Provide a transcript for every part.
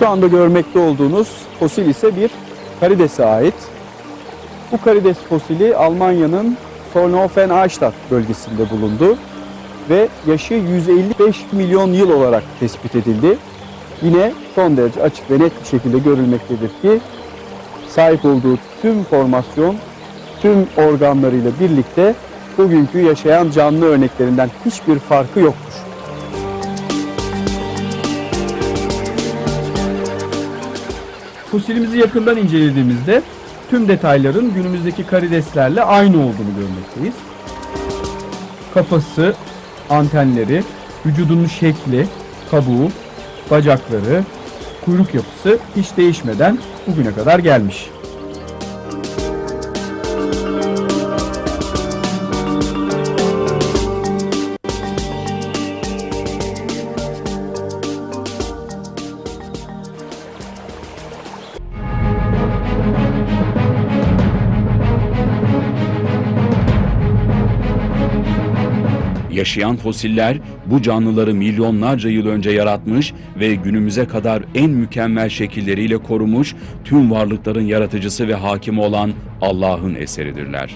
Şu anda görmekte olduğunuz fosil ise bir karidese ait. Bu karides fosili Almanya'nın Solnhofen-Eichstätt bölgesinde bulundu ve yaşı 155 milyon yıl olarak tespit edildi. Yine son derece açık ve net bir şekilde görülmektedir ki sahip olduğu tüm formasyon, tüm organlarıyla birlikte bugünkü yaşayan canlı örneklerinden hiçbir farkı yoktur. Fosilimizi yakından incelediğimizde tüm detayların günümüzdeki karideslerle aynı olduğunu görmekteyiz. Kafası, antenleri, vücudunun şekli, kabuğu, bacakları, kuyruk yapısı hiç değişmeden bugüne kadar gelmiş. Yaşayan fosiller bu canlıları milyonlarca yıl önce yaratmış ve günümüze kadar en mükemmel şekilleriyle korumuş tüm varlıkların yaratıcısı ve hakimi olan Allah'ın eseridirler.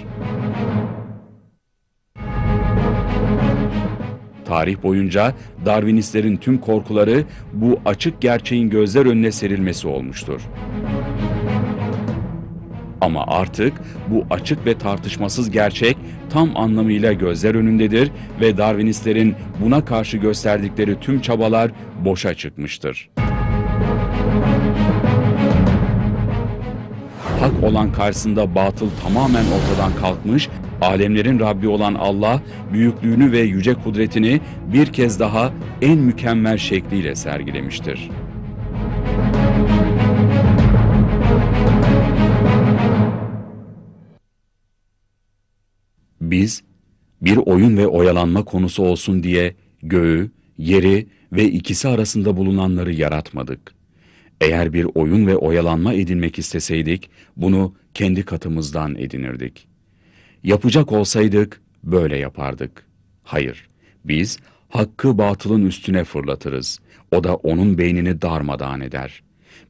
Tarih boyunca Darwinistlerin tüm korkuları bu açık gerçeğin gözler önüne serilmesi olmuştur. Ama artık bu açık ve tartışmasız gerçek tam anlamıyla gözler önündedir ve Darwinistlerin buna karşı gösterdikleri tüm çabalar boşa çıkmıştır. Hak olan karşısında batıl tamamen ortadan kalkmış, alemlerin Rabbi olan Allah büyüklüğünü ve yüce kudretini bir kez daha en mükemmel şekliyle sergilemiştir. Biz bir oyun ve oyalanma konusu olsun diye göğü, yeri ve ikisi arasında bulunanları yaratmadık. Eğer bir oyun ve oyalanma edinmek isteseydik, bunu kendi katımızdan edinirdik. Yapacak olsaydık, böyle yapardık. Hayır, biz hakkı batılın üstüne fırlatırız. O da onun beynini darmadağın eder.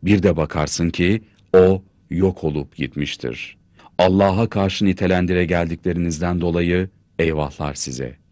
Bir de bakarsın ki, o yok olup gitmiştir. Allah'a karşı nitelendire geldiklerinizden dolayı eyvahlar size.''